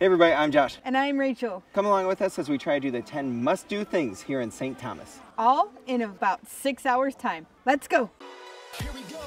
Hey everybody, I'm Josh. And I'm Rachael. Come along with us as we try to do the 10 must-do things here in St. Thomas. All in about six hours time. Let's go. Here we go.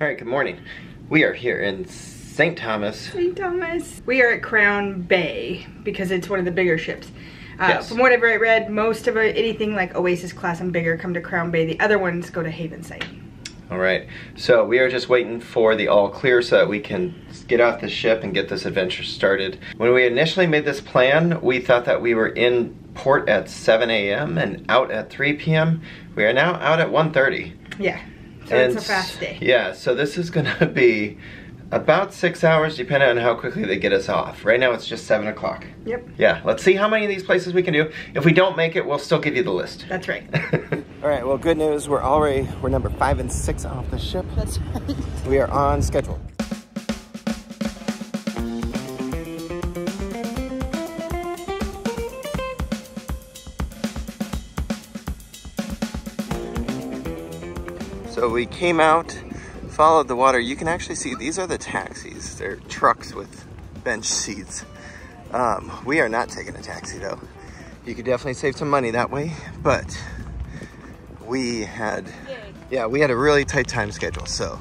All right, good morning. We are here in St. Thomas. St. Thomas. We are at Crown Bay because it's one of the bigger ships. Uh, Yes. From whatever I read, most of it, anything like Oasis class and bigger come to Crown Bay. The other ones go to Havensight. All right, so we are just waiting for the all clear so that we can get off the ship and get this adventure started. When we initially made this plan, we thought that we were in port at 7 a.m. and out at 3 p.m. We are now out at 1.30. Yeah. So it's a fast day. Yeah, so this is gonna be about six hours depending on how quickly they get us off. Right now it's just seven o'clock. Yep. Yeah, let's see how many of these places we can do. If we don't make it, we'll still give you the list. That's right. All right, well, good news. We're already, we're number five and six off the ship. That's right. We are on schedule. So we came out, followed the water. You can actually see these are the taxis. They're trucks with bench seats. Um, we are not taking a taxi though. You could definitely save some money that way, but we had, yeah, we had a really tight time schedule. So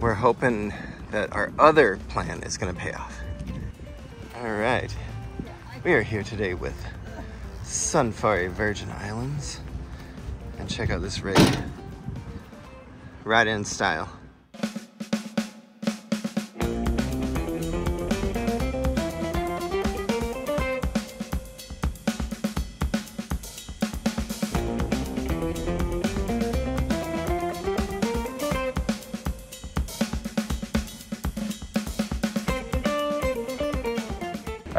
we're hoping that our other plan is gonna pay off. All right, we are here today with Sunfari Virgin Islands. And check out this rig. Right in style.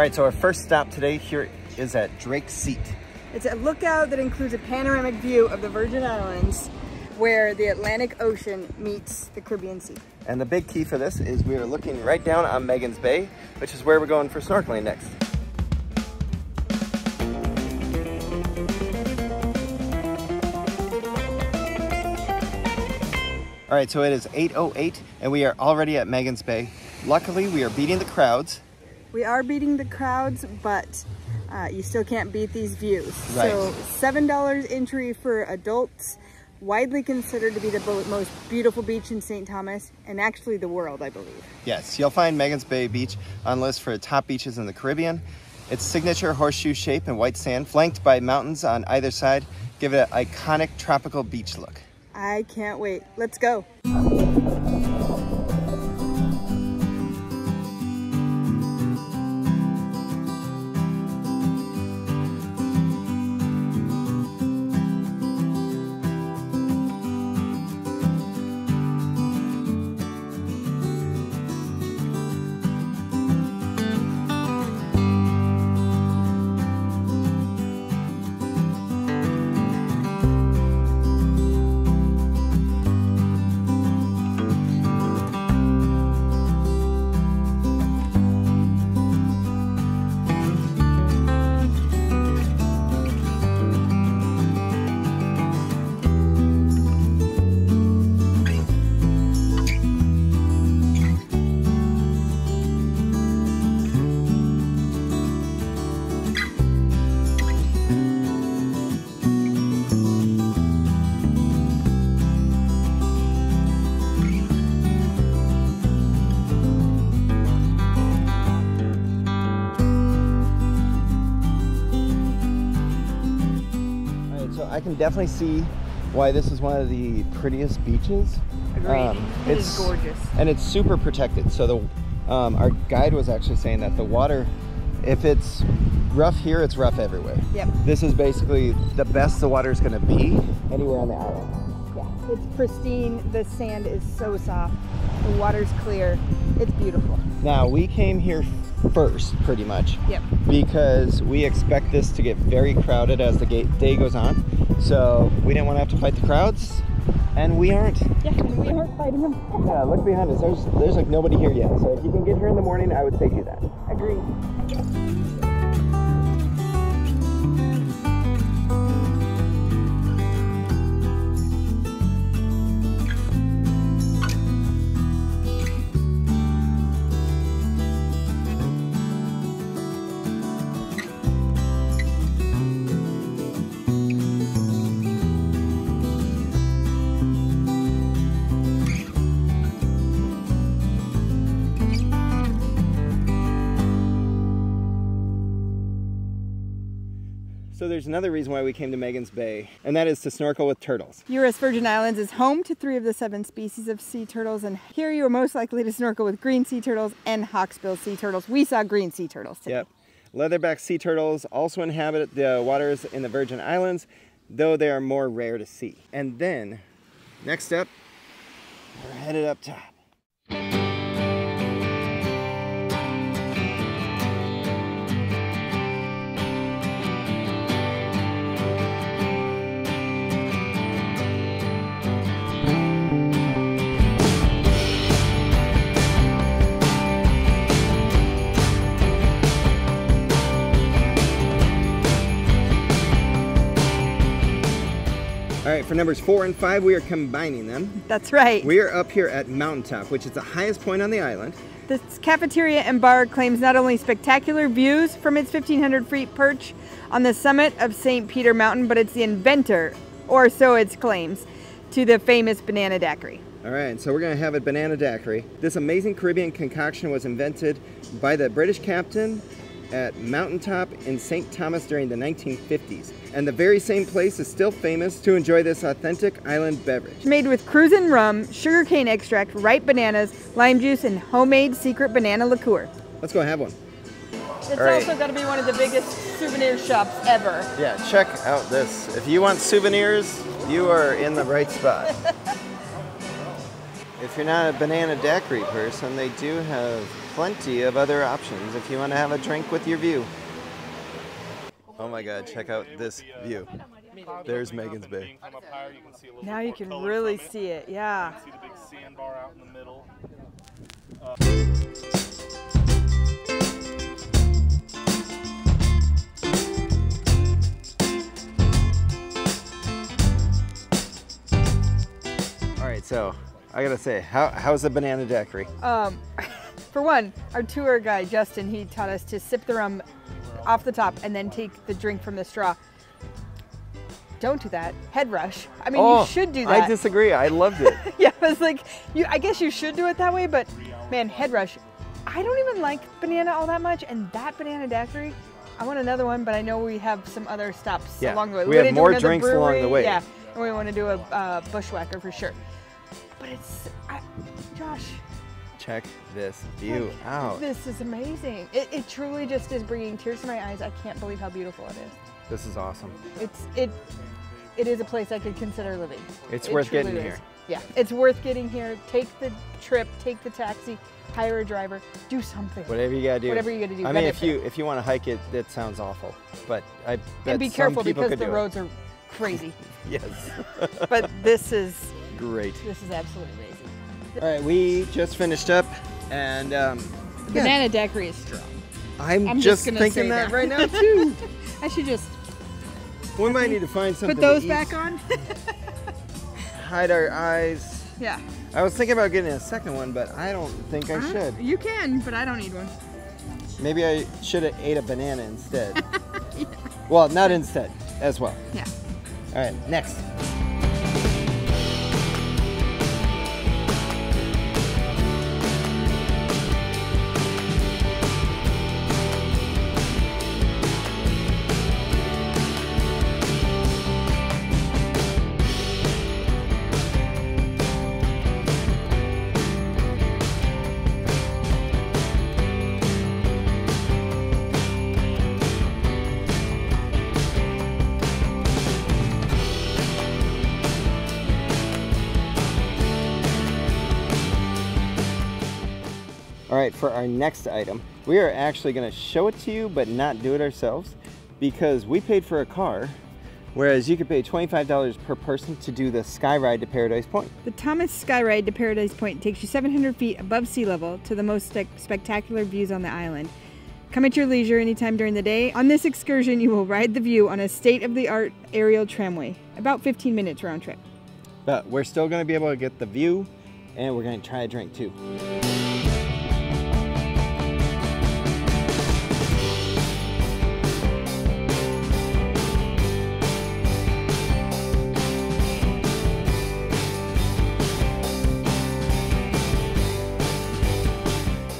All right, so our first stop today here is at Drake's Seat. It's a lookout that includes a panoramic view of the Virgin Islands where the Atlantic Ocean meets the Caribbean Sea. And the big key for this is we are looking right down on Magens Bay, which is where we're going for snorkeling next. All right, so it is 8.08 and we are already at Magens Bay. Luckily, we are beating the crowds. We are beating the crowds, but uh, you still can't beat these views. Right. So $7 entry for adults, widely considered to be the most beautiful beach in St. Thomas and actually the world, I believe. Yes, you'll find Magens Bay Beach on list for top beaches in the Caribbean. Its signature horseshoe shape and white sand, flanked by mountains on either side, give it an iconic tropical beach look. I can't wait. Let's go. Can definitely see why this is one of the prettiest beaches. Agreed. It is gorgeous. And it's super protected. So the um, our guide was actually saying that the water, if it's rough here, it's rough everywhere. Yep. This is basically the best the water is going to be anywhere on the island. Yeah, it's pristine. The sand is so soft. The water's clear. It's beautiful. Now we came here first, pretty much. Yep. because we expect this to get very crowded as the day goes on. So we didn't want to have to fight the crowds, and we aren't. Yeah, we aren't fighting them. Yeah, look behind us. There's there's like nobody here yet. So if you can get here in the morning, I would say do that. Agreed. There's another reason why we came to Magens Bay, and that is to snorkel with turtles. U.S. Virgin Islands is home to three of the seven species of sea turtles, and here you are most likely to snorkel with green sea turtles and hawksbill sea turtles. We saw green sea turtles today. Yep. Leatherback sea turtles also inhabit the waters in the Virgin Islands, though they are more rare to see. And then, next up, we're headed up top. For numbers four and five, we are combining them. That's right. We are up here at Mountaintop, which is the highest point on the island. This cafeteria and bar claims not only spectacular views from its 1500 feet perch on the summit of St. Peter Mountain, but it's the inventor, or so it claims, to the famous banana daiquiri. All right, so we're gonna have a banana daiquiri. This amazing Caribbean concoction was invented by the British captain at Mountaintop in St. Thomas during the 1950s. And the very same place is still famous to enjoy this authentic island beverage. Made with Cruzan rum, sugarcane extract, ripe bananas, lime juice, and homemade secret banana liqueur. Let's go have one. It's All right. also going to be one of the biggest souvenir shops ever. Yeah, check out this. If you want souvenirs, you are in the right spot. if you're not a banana daiquiri person, they do have plenty of other options if you want to have a drink with your view. Oh my god, check out this view. There's Magens Bay. Come up higher, you can see a little Now you can really see it, yeah. See the big sandbar out in the middle. All right, so I gotta say, how, how's the banana daiquiri? Um, for one, our tour guide, Justin, he taught us to sip the rum off the top and then take the drink from the straw. Don't do that. Head rush. I mean, you should do that. Oh, I disagree. I loved it. yeah, I was like, you. I guess you should do it that way, but man, head rush. I don't even like banana all that much, and that banana daiquiri, I want another one, but I know we have some other stops Yeah, along the way. we have gotta do more another drinks along the brewery, way. Yeah, and we want to do a uh, bushwhacker for sure. But it's, I, Josh, check this view out. this is amazing. It, it truly just is bringing tears to my eyes. I can't believe how beautiful it is. This is awesome. It's it. It is a place I could consider living. It's It worth getting is. here. Yeah, it's worth getting here. Take the trip, take the taxi, hire a driver, do something. Whatever you gotta do. Whatever you gotta do, I mean, if you if you want to hike it, that sounds awful. But I bet and be careful because the do it. roads are crazy. Yes. but this is Great. this is absolutely amazing. All right, we just finished up, and um, yeah, banana daiquiri is strong. I'm, I'm just, just thinking that, that. right now too. I should just we might need to find something. put those back on. Hide our eyes. yeah. I was thinking about getting a second one, but I don't think I should. You can, but I don't need one. Maybe I should have ate a banana instead. Well, not instead, as well. Yeah. All right, next. All right, for our next item, we are actually going to show it to you, but not do it ourselves because we paid for a car, whereas you could pay $25 per person to do the sky ride to Paradise Point. The Thomas Sky Ride to Paradise Point takes you 700 feet above sea level to the most spectacular views on the island. Come at your leisure anytime during the day. On this excursion, you will ride the view on a state of the art aerial tramway, about 15 minutes round trip. But we're still going to be able to get the view, and we're going to try a drink too.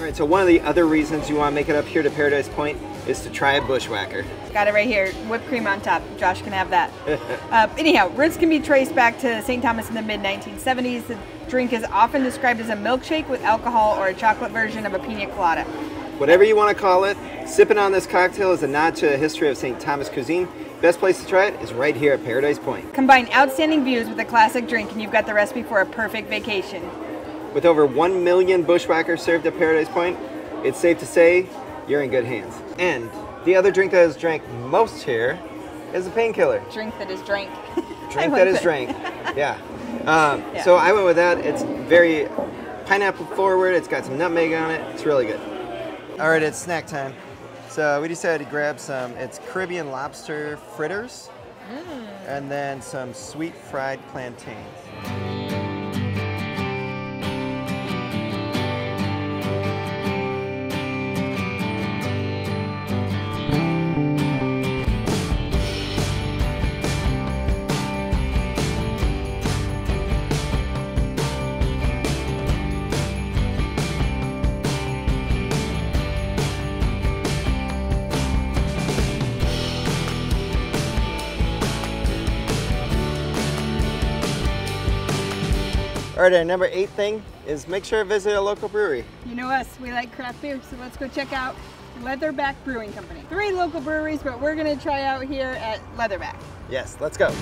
All right, so one of the other reasons you want to make it up here to Paradise Point is to try a bushwhacker. Got it right here. Whipped cream on top. Josh can have that. uh, anyhow, roots can be traced back to St. Thomas in the mid 1970s. The drink is often described as a milkshake with alcohol or a chocolate version of a pina colada. Whatever you want to call it, sipping on this cocktail is a nod to the history of St. Thomas cuisine. Best place to try it is right here at Paradise Point. Combine outstanding views with a classic drink, and you've got the recipe for a perfect vacation. With over 1 million bushwhackers served at Paradise Point, it's safe to say you're in good hands. And the other drink that is drank most here is a painkiller. Drink that is drank. Drink that is drank. Yeah. Um, Yeah. So I went with that. It's very pineapple forward. It's got some nutmeg on it. It's really good. All right, it's snack time. So we decided to grab some. It's Caribbean lobster fritters, and then some sweet fried plantains. All right, our number eight thing is make sure to visit a local brewery. You know us, we like craft beer, so let's go check out Leatherback Brewing Company. Three local breweries, but we're gonna try out here at Leatherback. Yes, let's go.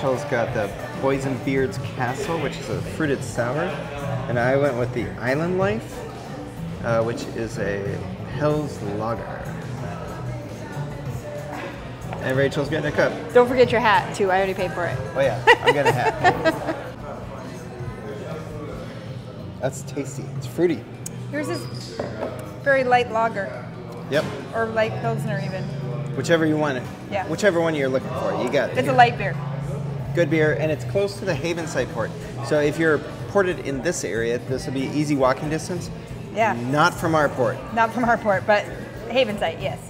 Rachael's got the Poison Beards Castle, which is a fruited sour, and I went with the Island Life, uh, which is a Helles Lager. And Rachael's getting a cup. Don't forget your hat too, I already paid for it. Oh yeah, I'm getting a hat. That's tasty. It's fruity. Yours is very light lager, Yep. or light pilsner even. Whichever you want it. Yeah. Whichever one you're looking for, you got it. It's a light beer. Good beer, and it's close to the Havensight port. So if you're ported in this area, this will be easy walking distance. Yeah. Not from our port. Not from our port, but Havensight, yes.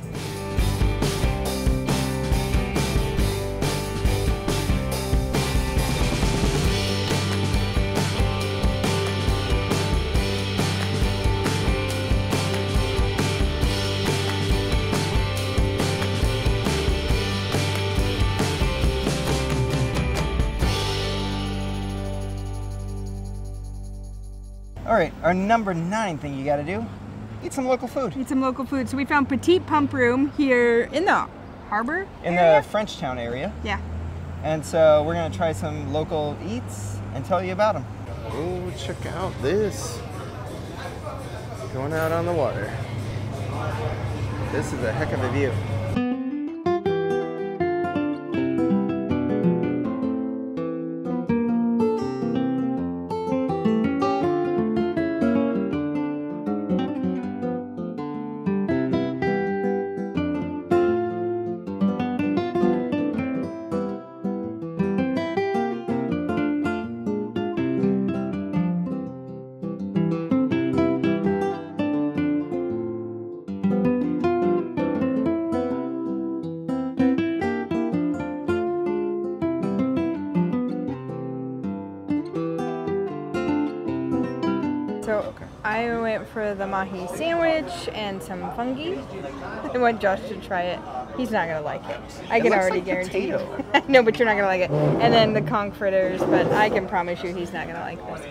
Our number nine thing you got to do: eat some local food Eat some local food. So we found Petite Pump Room here in the harbor. in area? the Frenchtown area. Yeah. And so we're gonna try some local eats and tell you about them. Oh, check out this. Going out on the water. This is a heck of a view. For the mahi sandwich and some fungi. I want Josh to try it. He's not gonna like it. I It can already like guarantee you. no, but you're not gonna like it. And then the conch fritters, but I can promise you he's not gonna like this.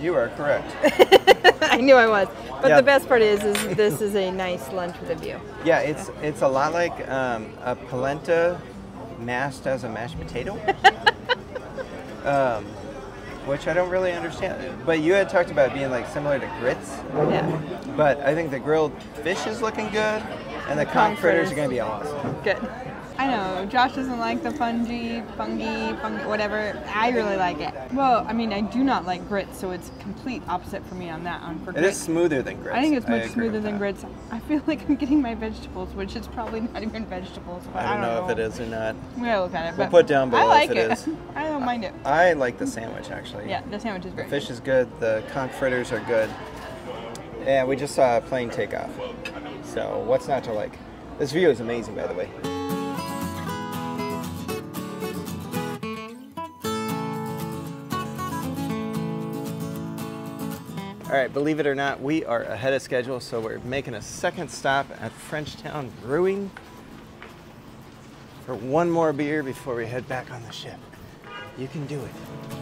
You are correct. I knew I was. But Yeah. the best part is, is this is a nice lunch with a view. Yeah, it's it's a lot like um, a polenta mashed as a mashed potato. um, which I don't really understand. But you had talked about it being like similar to grits. Yeah, But I think the grilled fish is looking good, and the conch fritters are going to be awesome. good. I know Josh doesn't like the fungi, fungi, fungi, whatever. I really like it. Well, I mean, I do not like grits, so it's complete opposite for me on that. On for It grits. is smoother than grits. I think it's much smoother than that. grits. I feel like I'm getting my vegetables, which is probably not even vegetables. But I don't know if it is or not. We gotta look at it. We'll but put down I below like if it is. I don't mind it. I like the sandwich actually. Yeah, the sandwich is The great. fish is good. The conch fritters are good. And we just saw a plane take off. So what's not to like? This view is amazing, by the way. All right, believe it or not, we are ahead of schedule, so we're making a second stop at Frenchtown Brewing for one more beer before we head back on the ship. You can do it.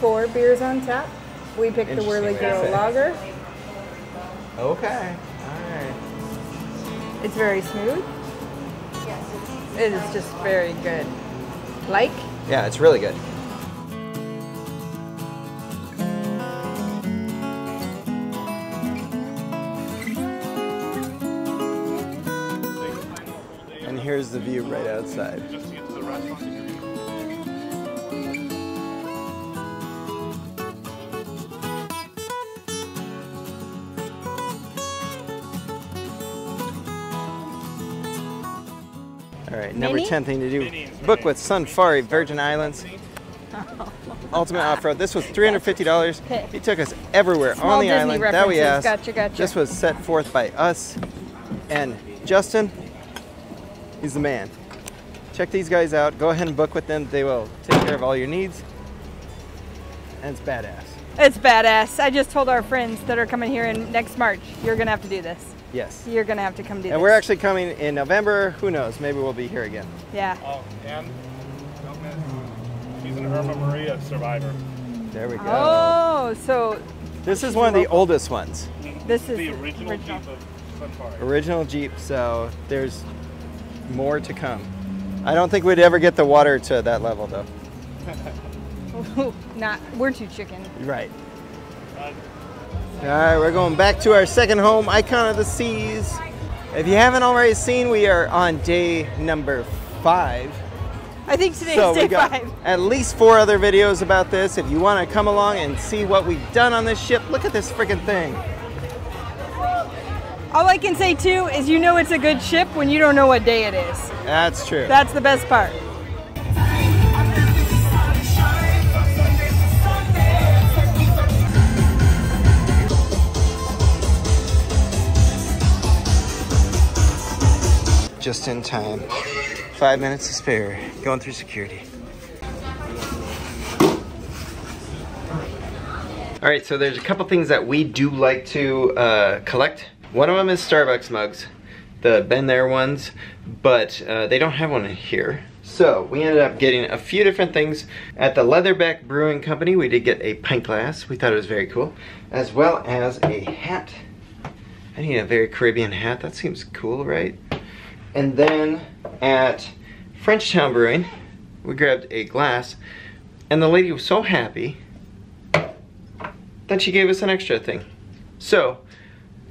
Four beers on tap. We picked the Interesting Whirly Girl. Lager. Okay. All right. It's very smooth. It is just very good. Like? Yeah, it's really good. All right, number Mini? 10 thing to do. Mini Book mini. with Sunfari Virgin Islands. Ultimate off-road. This was $350. Okay. He took us everywhere Small on the Disney island that we asked. references. Gotcha, gotcha. This was set forth by us and Justin. He's the man. Check these guys out. Go ahead and book with them. They will take care of all your needs. And it's badass. It's badass. I just told our friends that are coming here in next March, you're gonna have to do this. Yes. You're gonna have to come do this. And we're actually coming in November. Who knows? Maybe we'll be here again. Yeah. Oh, and don't miss. She's an Irma Maria survivor. There we go. Oh, so This is one of the oldest ones. this is The original, Jeep of Sunfari. Original Jeep, so there's more to come. I don't think we'd ever get the water to that level though. Not. We're too chicken. Right. Uh, All right, we're going back to our second home, Icon of the Seas. If you haven't already seen, we are on day number five. I think today so day we got five. at least four other videos about this. If you want to come along and see what we've done on this ship, look at this freaking thing. All I can say too is you know it's a good ship when you don't know what day it is. That's true. That's the best part. Just in time. Five minutes to spare. Going through security. All right, so there's a couple things that we do like to uh, collect. One of them is Starbucks mugs, the been there ones, but uh, they don't have one in here. So we ended up getting a few different things at the Leatherback Brewing Company. We did get a pint glass. We thought it was very cool, as well as a hat. I need a very Caribbean hat. That seems cool, right? And then at Frenchtown Brewing, we grabbed a glass, and the lady was so happy that she gave us an extra thing. So,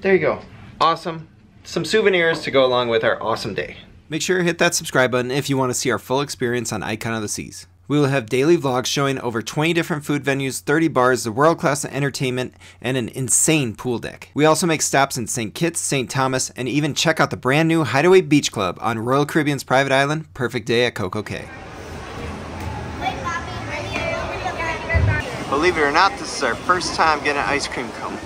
there you go. Awesome. Some souvenirs to go along with our awesome day. Make sure to hit that subscribe button if you want to see our full experience on Icon of the Seas. We will have daily vlogs showing over 20 different food venues, 30 bars, the world class entertainment, and an insane pool deck. We also make stops in St. Kitts, St. Thomas, and even check out the brand new Hideaway Beach Club on Royal Caribbean's private island, Perfect Day at Coco Cay. Believe it or not, this is our first time getting an ice cream cone.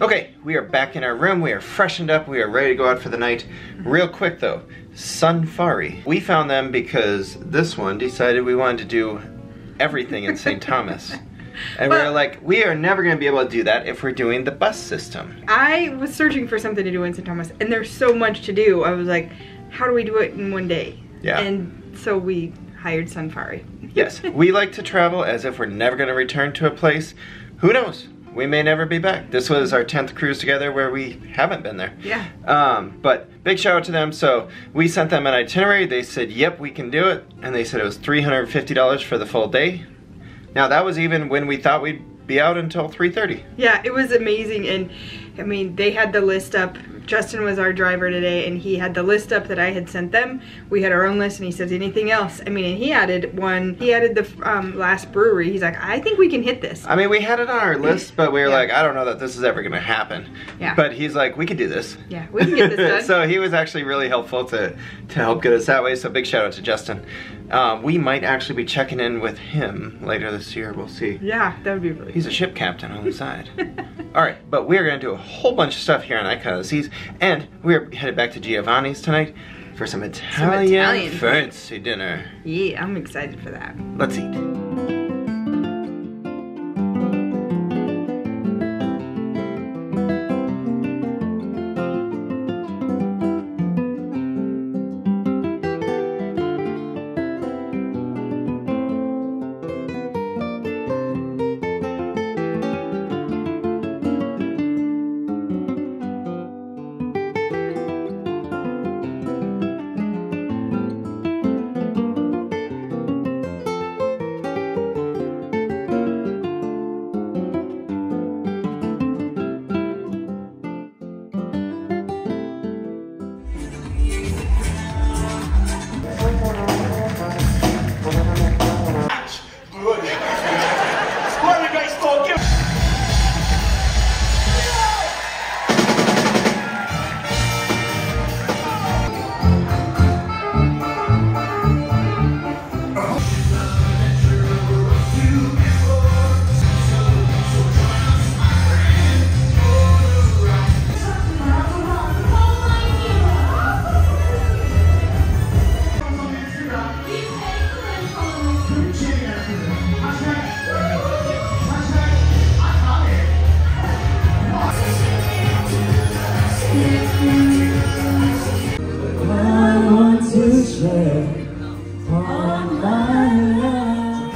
Okay, we are back in our room. We are freshened up. We are ready to go out for the night. Real quick though, Sunfari. We found them because this one decided we wanted to do everything in St. Thomas. And we were like, we are never going to be able to do that if we're doing the bus system. I was searching for something to do in St. Thomas, and there's so much to do. I was like, how do we do it in one day? Yeah. And so we hired Sunfari. Yes, we like to travel as if we're never going to return to a place. Who knows? We may never be back. This was our 10th cruise together where we haven't been there. Yeah. Um, but big shout out to them. So we sent them an itinerary. They said, yep, we can do it. And they said it was $350 for the full day. Now that was even when we thought we'd be out until 3.30. Yeah, it was amazing. And I mean, they had the list up. Justin was our driver today, and he had the list up that I had sent them. We had our own list, and he says, anything else? I mean, and he added one, he added the um, last brewery. He's like, I think we can hit this. I mean, we had it on our list, but we were Yeah. like, I don't know that this is ever going to happen. Yeah. But he's like, we could do this. Yeah, we can get this done. so he was actually really helpful to, to help get us that way. So big shout out to Justin. Um, we might actually be checking in with him later this year. We'll see. yeah, that would be really He's a ship captain on the side. All right, but we're going to do a whole bunch of stuff here on Icon of the Seas, and we're headed back to Giovanni's tonight for some Italian, Italian fancy dinner. Yeah, I'm excited for that. Let's eat.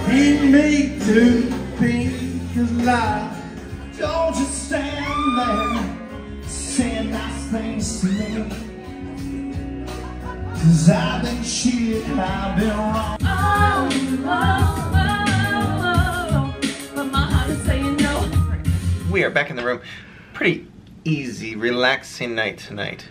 Ain't made to be his life. Don't just stand there saying nice things to me. Cause I've been cheated, I've been wrong. Oh, oh, oh, oh, but my heart is saying no. We are back in the room. Pretty easy, relaxing night tonight.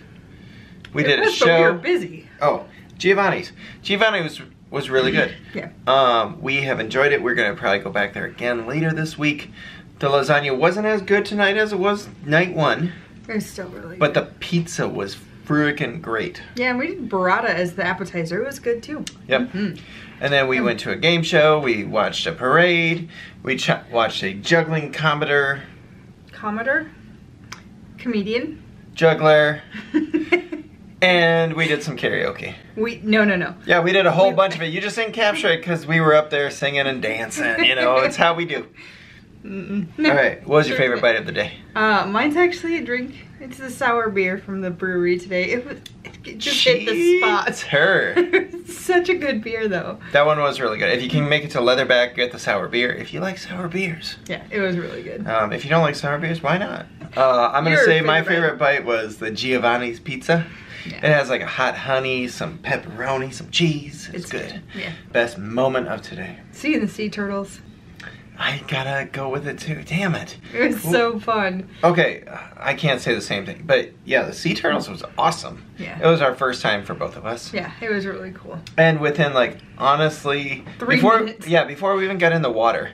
We did a But we show. were busy. Oh, Giovanni's. Giovanni was was really good. Yeah. Um, we have enjoyed it. We're gonna probably go back there again later this week. The lasagna wasn't as good tonight as it was night one, It was still really but the pizza was freaking great. Yeah, and we did burrata as the appetizer. It was good too. Yep. Mm-hmm. And then we went to a game show. We watched a parade. We ch- watched a juggling commodore, Commodore, comedian. juggler, and we did some karaoke. We no no no. Yeah, we did a whole We- bunch of it. You just didn't capture it because we were up there singing and dancing. You know, it's how we do. No. All right, what was your favorite bite of the day? Uh, mine's actually a drink. It's the sour beer from the brewery today. It was it just hit the spot. It's her. Such a good beer though. That one was really good. If you can make it to Leatherback, get the sour beer. If you like sour beers. Yeah, it was really good. Um, if you don't like sour beers, why not? Uh, I'm gonna Your say my favorite favorite bite was the Giovanni's pizza. Yeah. It has like a hot honey, some pepperoni, some cheese. It's, It's good. good, yeah. Best moment of today. Seeing the sea turtles. I gotta go with it too. Damn it. It was so fun. Okay, I can't say the same thing, but yeah, the sea turtles was awesome. Yeah. It was our first time for both of us. Yeah, it was really cool. And within like honestly, Three before minutes. Yeah, before we even got in the water,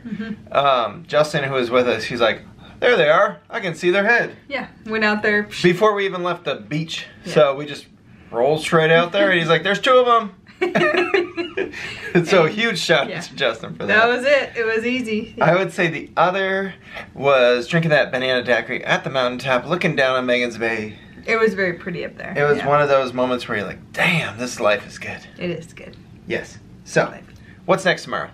um, Justin, who was with us, he's like, "There they are. I can see their head." Yeah, went out there. Before we even left the beach, so we just rolled straight out there, and he's like, "There's two of them." so huge shout Yeah. out to Justin for That That was it. It was easy. I would say the other was drinking that banana daiquiri at the mountaintop, looking down on Magens Bay. It was very pretty up there. It was Yeah. one of those moments where you're like, damn, this life is good. It is good. Yes. So, what's next tomorrow?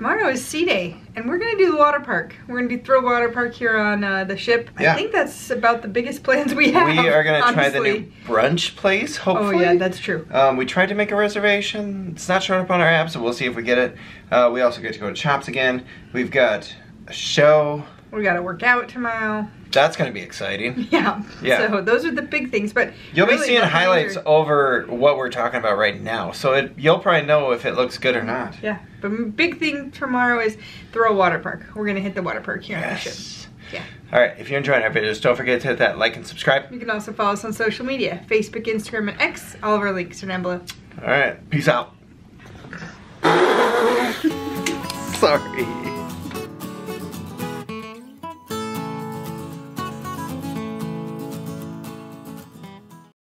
Tomorrow is sea day, and we're gonna do the water park. We're gonna do throw water park here on uh, the ship. Yeah. I think that's about the biggest plans we have. We are gonna try the honestly. new brunch place, Oh hopefully. yeah, that's true. Um, we tried to make a reservation. It's not showing up on our app, so we'll see if we get it. Uh, we also get to go to Chops again. We've got a show. We gotta work out tomorrow. That's going to be exciting. Yeah. Yeah. So those are the big things, but You'll be seeing highlights major. over what we're talking about right now, so it, you'll probably know if it looks good or not. Yeah, but big thing tomorrow is throw a water park. We're gonna hit the water park here on the ship. Yes. Yeah. All right. If you're enjoying our videos, don't forget to hit that like and subscribe. You can also follow us on social media: Facebook, Instagram, and X. All of our links are down below. All right. Peace out. Sorry.